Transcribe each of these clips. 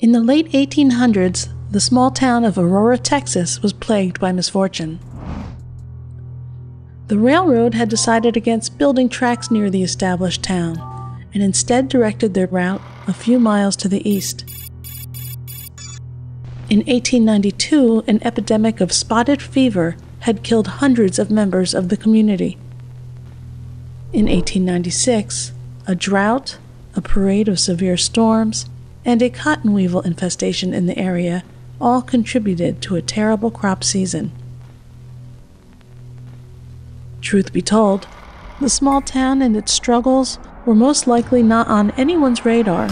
In the late 1800s, the small town of Aurora, Texas was plagued by misfortune. The railroad had decided against building tracks near the established town and instead directed their route a few miles to the east. In 1892, an epidemic of spotted fever had killed hundreds of members of the community. In 1896, a drought, a parade of severe storms, and a cotton weevil infestation in the area all contributed to a terrible crop season. Truth be told, the small town and its struggles were most likely not on anyone's radar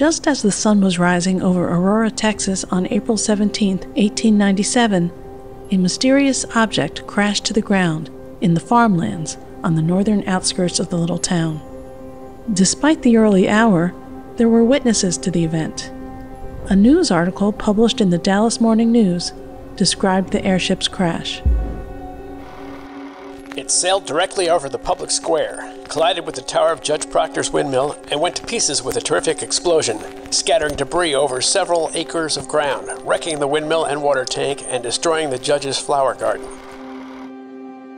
Just as the sun was rising over Aurora, Texas on April 17, 1897, a mysterious object crashed to the ground in the farmlands on the northern outskirts of the little town. Despite the early hour, there were witnesses to the event. A news article published in the Dallas Morning News described the airship's crash. It sailed directly over the public square, collided with the tower of Judge Proctor's windmill, and went to pieces with a terrific explosion, scattering debris over several acres of ground, wrecking the windmill and water tank, and destroying the judge's flower garden.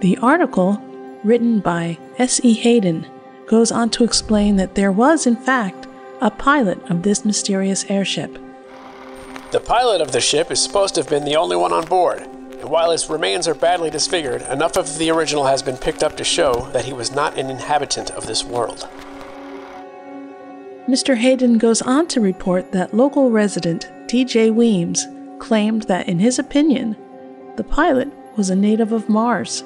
The article, written by S.E. Hayden, goes on to explain that there was, in fact, a pilot of this mysterious airship. The pilot of the ship is supposed to have been the only one on board, while his remains are badly disfigured, enough of the original has been picked up to show that he was not an inhabitant of this world. Mr. Hayden goes on to report that local resident D.J. Weems claimed that, in his opinion, the pilot was a native of Mars.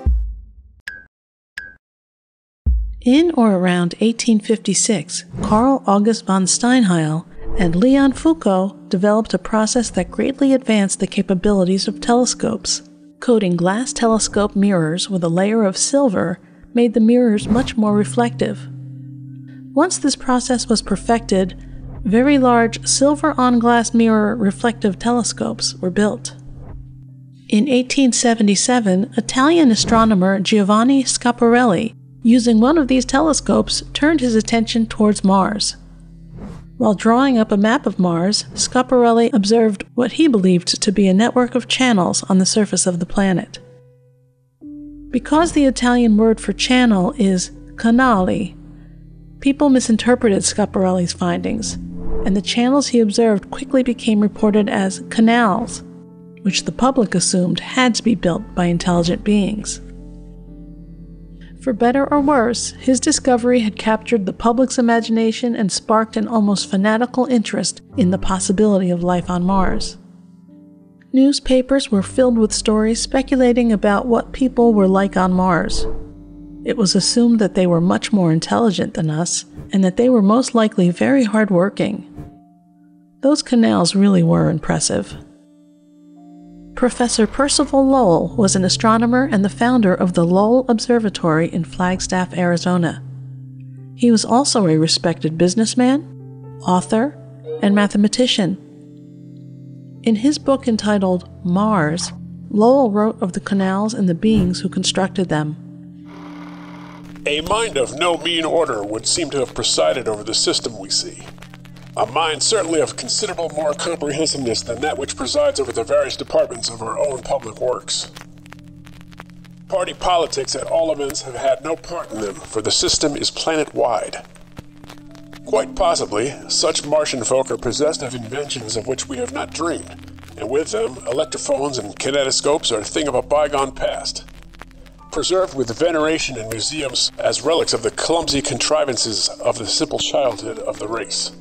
In or around 1856, Carl August von Steinheil and Leon Foucault developed a process that greatly advanced the capabilities of telescopes. Coating glass telescope mirrors with a layer of silver made the mirrors much more reflective. Once this process was perfected, very large silver on glass mirror reflective telescopes were built. In 1877, Italian astronomer Giovanni Schiaparelli, using one of these telescopes, turned his attention towards Mars. While drawing up a map of Mars, Schiaparelli observed what he believed to be a network of channels on the surface of the planet. Because the Italian word for channel is canali, people misinterpreted Schiaparelli's findings, and the channels he observed quickly became reported as canals, which the public assumed had to be built by intelligent beings. For better or worse, his discovery had captured the public's imagination and sparked an almost fanatical interest in the possibility of life on Mars. Newspapers were filled with stories speculating about what people were like on Mars. It was assumed that they were much more intelligent than us, and that they were most likely very hardworking. Those canals really were impressive. Professor Percival Lowell was an astronomer and the founder of the Lowell Observatory in Flagstaff, Arizona. He was also a respected businessman, author, and mathematician. In his book entitled Mars, Lowell wrote of the canals and the beings who constructed them. A mind of no mean order would seem to have presided over the system we see a mind certainly of considerable more comprehensiveness than that which presides over the various departments of our own public works. Party politics, at all events, have had no part in them, for the system is planet wide. Quite possibly, such Martian folk are possessed of inventions of which we have not dreamed, and with them, electrophones and kinetoscopes are a thing of a bygone past, preserved with veneration in museums as relics of the clumsy contrivances of the simple childhood of the race.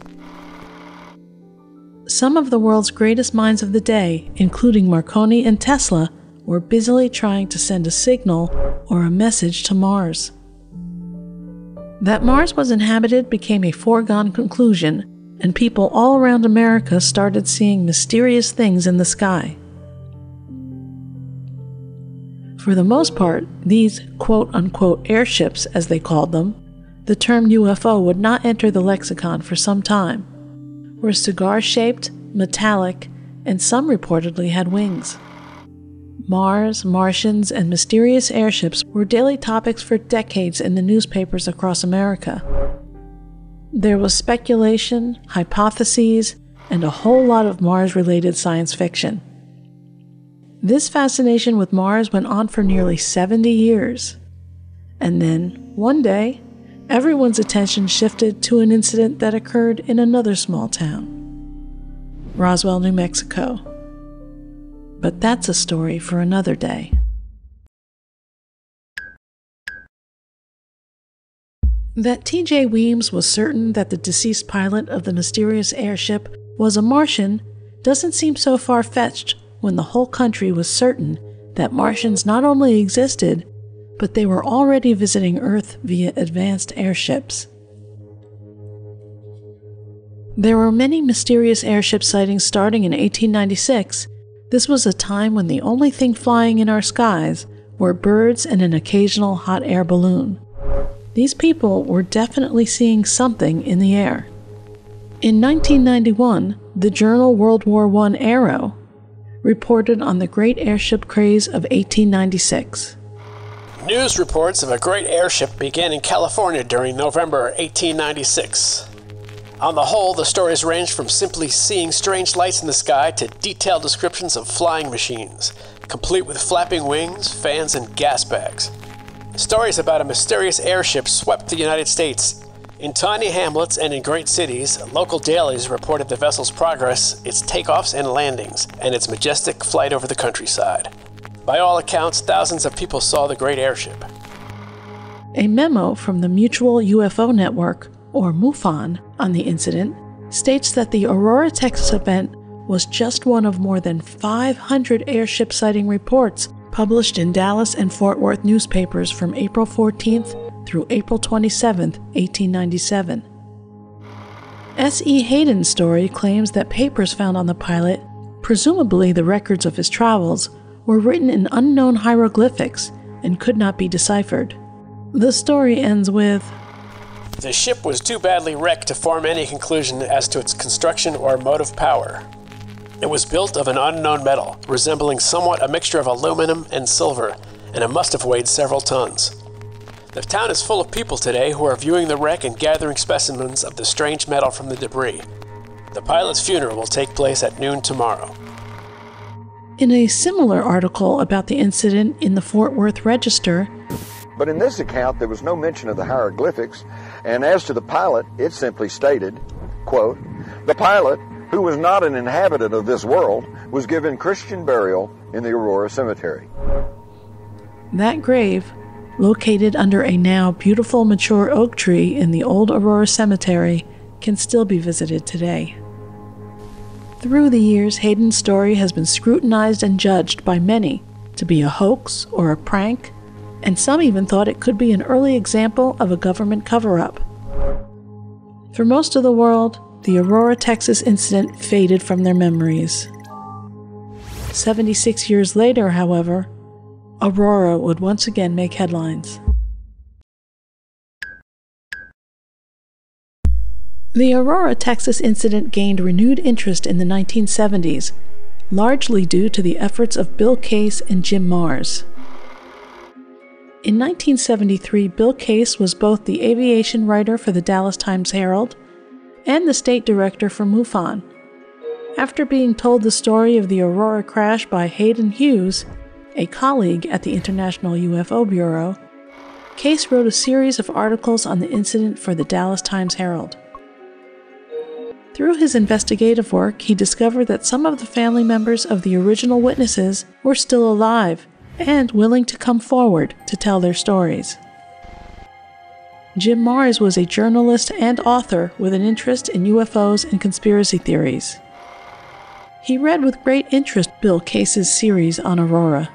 Some of the world's greatest minds of the day, including Marconi and Tesla, were busily trying to send a signal or a message to Mars. That Mars was inhabited became a foregone conclusion, and people all around America started seeing mysterious things in the sky. For the most part, these quote unquote airships, as they called them, the term UFO would not enter the lexicon for some time were cigar shaped, metallic, and some reportedly had wings. Mars, Martians, and mysterious airships were daily topics for decades in the newspapers across America. There was speculation, hypotheses, and a whole lot of Mars related science fiction. This fascination with Mars went on for nearly 70 years. And then, one day, everyone's attention shifted to an incident that occurred in another small town Roswell, New Mexico. But that's a story for another day. That D.J. Weems was certain that the deceased pilot of the mysterious airship was a Martian doesn't seem so far fetched when the whole country was certain that Martians not only existed, but they were already visiting Earth via advanced airships. There were many mysterious airship sightings starting in 1896. This was a time when the only thing flying in our skies were birds and an occasional hot air balloon. These people were definitely seeing something in the air. In 1991, the journal World War I Aero reported on the great airship craze of 1896. News reports of a great airship began in California during November 1896. On the whole, the stories range from simply seeing strange lights in the sky to detailed descriptions of flying machines, complete with flapping wings, fans, and gas bags. Stories about a mysterious airship swept the United States. In tiny hamlets and in great cities, local dailies reported the vessel's progress, its takeoffs and landings, and its majestic flight over the countryside. By all accounts, thousands of people saw the great airship. A memo from the Mutual UFO Network or MUFON, on the incident states that the Aurora, Texas event was just one of more than 500 airship sighting reports published in Dallas and Fort Worth newspapers from April 14th through April 27, 1897. S.E. Hayden's story claims that papers found on the pilot, presumably the records of his travels, were written in unknown hieroglyphics and could not be deciphered. The story ends with the ship was too badly wrecked to form any conclusion as to its construction or motive power. It was built of an unknown metal, resembling somewhat a mixture of aluminum and silver, and it must have weighed several tons. The town is full of people today who are viewing the wreck and gathering specimens of the strange metal from the debris. The pilot's funeral will take place at noon tomorrow. In a similar article about the incident in the Fort Worth Register, but in this account, there was no mention of the hieroglyphics, and as to the pilot, it simply stated, quote, The pilot, who was not an inhabitant of this world, was given Christian burial in the Aurora Cemetery. That grave, located under a now beautiful mature oak tree in the old Aurora Cemetery, can still be visited today. Through the years, Hayden's story has been scrutinized and judged by many to be a hoax or a prank and some even thought it could be an early example of a government cover up. For most of the world, the Aurora, Texas incident faded from their memories. 76 years later, however, Aurora would once again make headlines. The Aurora, Texas incident gained renewed interest in the 1970s, largely due to the efforts of Bill Case and Jim Marrs. In 1973, Bill Case was both the aviation writer for the Dallas Times Herald and the state director for MUFON. After being told the story of the Aurora crash by Hayden Hughes, a colleague at the International UFO Bureau, Case wrote a series of articles on the incident for the Dallas Times Herald. Through his investigative work, he discovered that some of the family members of the original witnesses were still alive and willing to come forward to tell their stories. Jim Marrs was a journalist and author with an interest in UFOs and conspiracy theories. He read with great interest Bill Case's series on Aurora.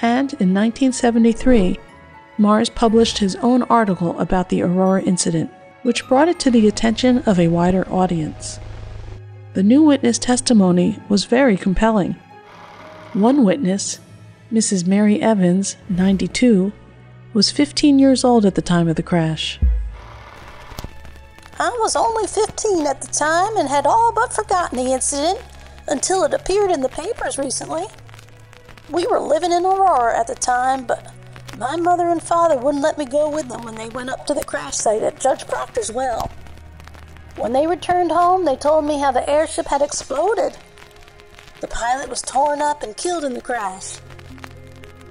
And in 1973, Marrs published his own article about the Aurora incident, which brought it to the attention of a wider audience. The new witness testimony was very compelling. One witness, Mrs. Mary Evans, 92, was 15 years old at the time of the crash. I was only 15 at the time and had all but forgotten the incident. until it appeared in the papers recently. We were living in Aurora at the time, but my mother and father wouldn't let me go with them when they went up to the crash site at Judge Proctor's well. When they returned home, they told me how the airship had exploded. The pilot was torn up and killed in the crash.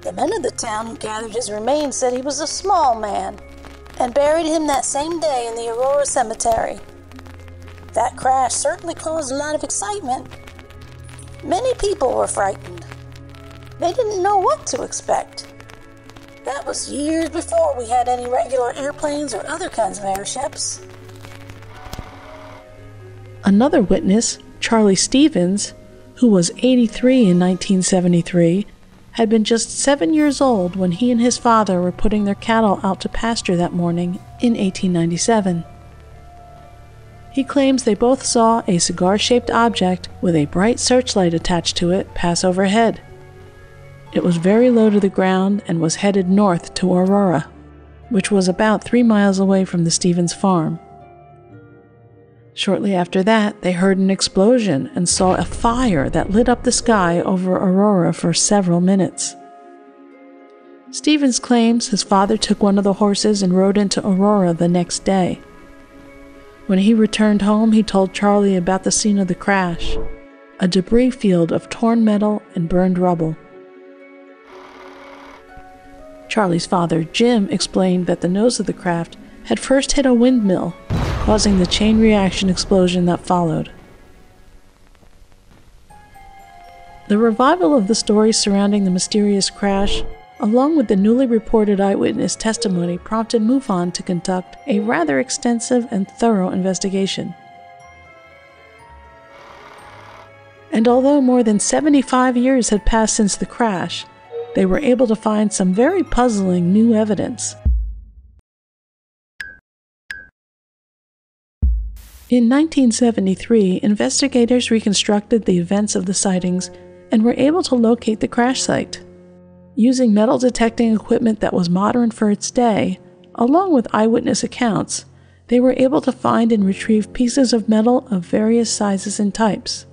The men of the town who gathered his remains said he was a small man and buried him that same day in the Aurora Cemetery. That crash certainly caused a lot of excitement. Many people were frightened. They didn't know what to expect. That was years before we had any regular airplanes or other kinds of airships. Another witness, Charlie Stevens, who was 83 in 1973, had been just seven years old when he and his father were putting their cattle out to pasture that morning in 1897. He claims they both saw a cigar shaped object with a bright searchlight attached to it pass overhead. It was very low to the ground and was headed north to Aurora, which was about three miles away from the Stevens farm. Shortly after that, they heard an explosion and saw a fire that lit up the sky over Aurora for several minutes. Stevens claims his father took one of the horses and rode into Aurora the next day. When he returned home, he told Charlie about the scene of the crash a debris field of torn metal and burned rubble. Charlie's father, Jim, explained that the nose of the craft had first hit a windmill causing the chain reaction explosion that followed. The revival of the stories surrounding the mysterious crash, along with the newly reported eyewitness testimony, prompted MUFON to conduct a rather extensive and thorough investigation. And although more than 75 years had passed since the crash, they were able to find some very puzzling new evidence. In 1973, investigators reconstructed the events of the sightings and were able to locate the crash site. Using metal detecting equipment that was modern for its day, along with eyewitness accounts, they were able to find and retrieve pieces of metal of various sizes and types.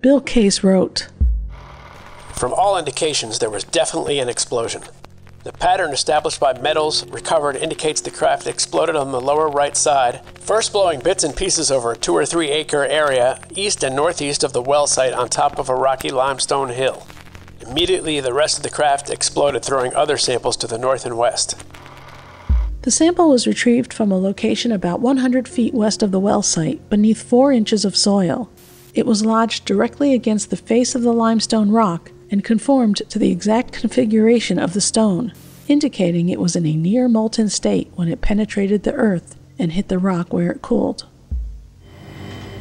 Bill Case wrote From all indications, there was definitely an explosion. The pattern established by metals recovered indicates the craft exploded on the lower right side, first blowing bits and pieces over a two or three acre area east and northeast of the well site on top of a rocky limestone hill. Immediately, the rest of the craft exploded, throwing other samples to the north and west. The sample was retrieved from a location about 100 feet west of the well site, beneath 4 inches of soil. It was lodged directly against the face of the limestone rock and conformed to the exact configuration of the stone, indicating it was in a near molten state when it penetrated the earth and hit the rock where it cooled.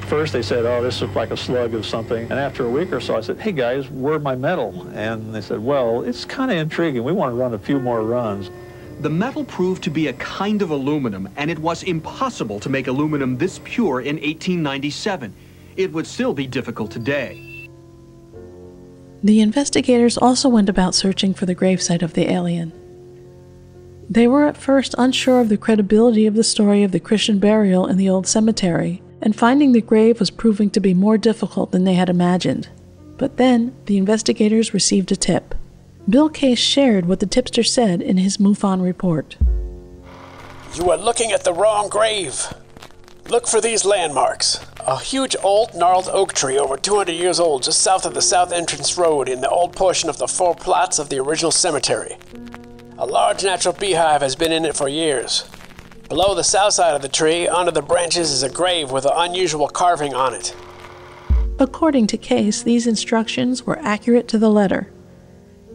First they said, oh, this looks like a slug of something. And after a week or so, I said, hey guys, where'd my metal? And they said, well, it's kind of intriguing. We want to run a few more runs. The metal proved to be a kind of aluminum, and it was impossible to make aluminum this pure in 1897. It would still be difficult today. The investigators also went about searching for the gravesite of the alien. They were at first unsure of the credibility of the story of the Christian burial in the old cemetery, and finding the grave was proving to be more difficult than they had imagined. But then the investigators received a tip. Bill Case shared what the tipster said in his MUFON report. You are looking at the wrong grave. Look for these landmarks. A huge old gnarled oak tree over 200 years old just south of the south entrance road in the old portion of the four plots of the original cemetery. A large natural beehive has been in it for years. Below the south side of the tree, under the branches, is a grave with an unusual carving on it. According to Case, these instructions were accurate to the letter.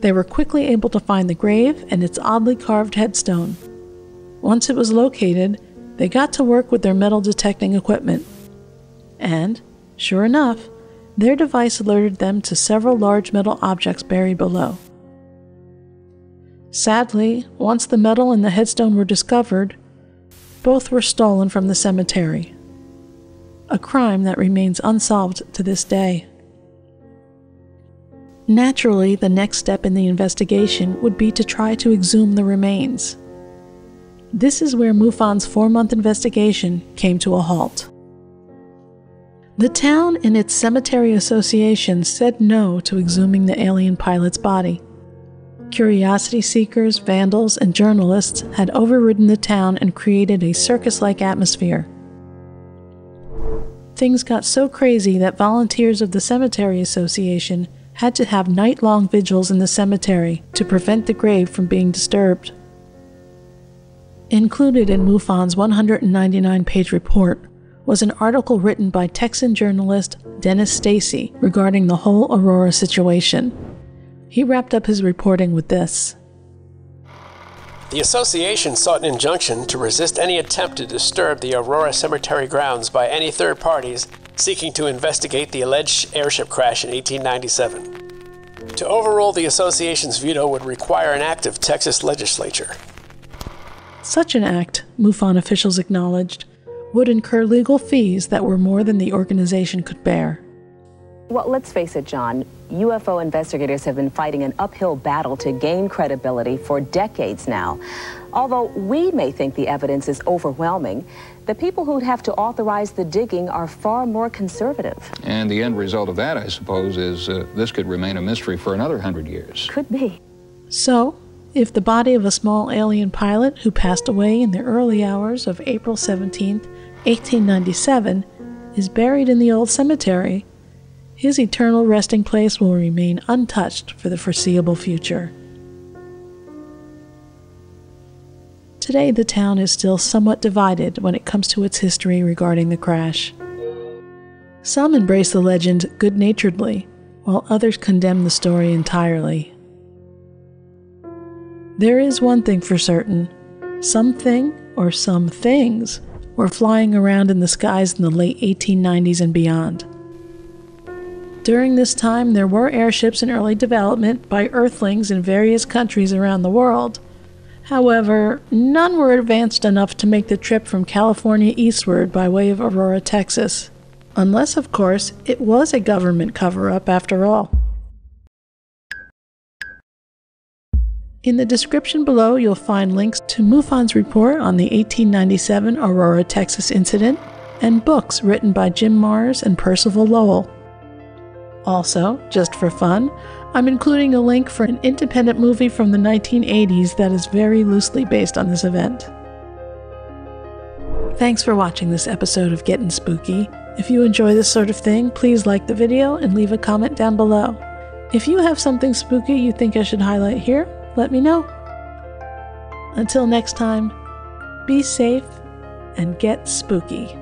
They were quickly able to find the grave and its oddly carved headstone. Once it was located, they got to work with their metal detecting equipment. And, sure enough, their device alerted them to several large metal objects buried below. Sadly, once the metal and the headstone were discovered, both were stolen from the cemetery. A crime that remains unsolved to this day. Naturally, the next step in the investigation would be to try to exhume the remains. This is where MUFON's four month investigation came to a halt. The town and its cemetery association said no to exhuming the alien pilot's body. Curiosity seekers, vandals, and journalists had overridden the town and created a circus like atmosphere. Things got so crazy that volunteers of the Cemetery Association had to have night long vigils in the cemetery to prevent the grave from being disturbed. Included in MUFON's 199 page report was an article written by Texan journalist Dennis Stacy regarding the whole Aurora situation. He wrapped up his reporting with this. The association sought an injunction to resist any attempt to disturb the Aurora Cemetery grounds by any third parties seeking to investigate the alleged airship crash in 1897. To overrule the association's veto would require an act of Texas legislature. Such an act, MUFON officials acknowledged, would incur legal fees that were more than the organization could bear. Well, let's face it, John. UFO investigators have been fighting an uphill battle to gain credibility for decades now. Although we may think the evidence is overwhelming, the people who'd have to authorize the digging are far more conservative. And the end result of that, I suppose, is uh, this could remain a mystery for another hundred years. Could be. So, if the body of a small alien pilot who passed away in the early hours of April 17, 1897, is buried in the old cemetery, his eternal resting place will remain untouched for the foreseeable future. Today, the town is still somewhat divided when it comes to its history regarding the crash. Some embrace the legend good naturedly, while others condemn the story entirely. There is one thing for certain something or some things were flying around in the skies in the late 1890s and beyond. During this time, there were airships in early development by Earthlings in various countries around the world. However, none were advanced enough to make the trip from California eastward by way of Aurora, Texas. Unless, of course, it was a government cover up after all. In the description below, you'll find links to MUFON's report on the 1897 Aurora, Texas incident and books written by Jim Marrs and Percival Lowell. Also, just for fun, I'm including a link for an independent movie from the 1980s that is very loosely based on this event. Thanks for watching this episode of Getting Spooky. If you enjoy this sort of thing, please like the video and leave a comment down below. If you have something spooky you think I should highlight here, let me know. Until next time, be safe and get spooky.